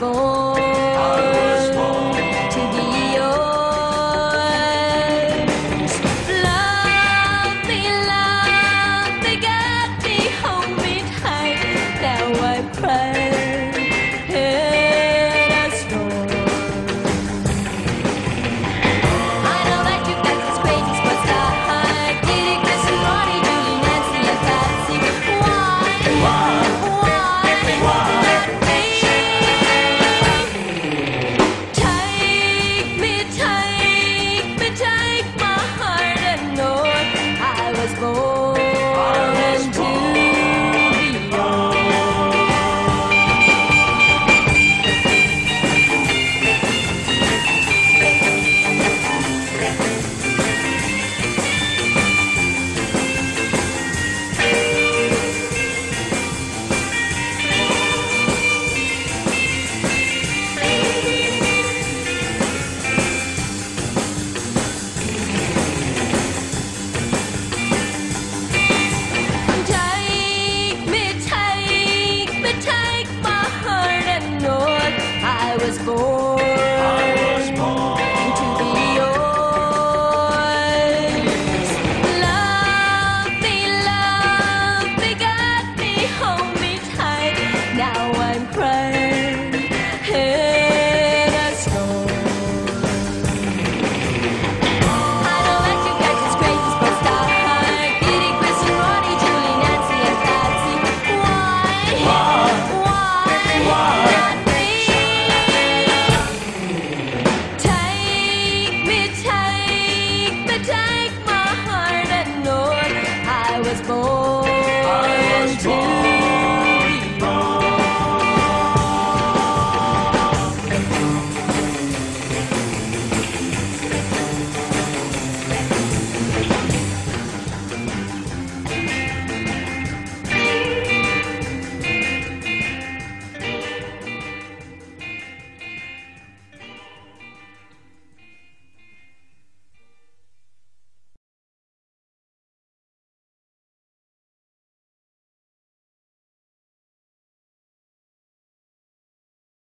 Oh. for was born.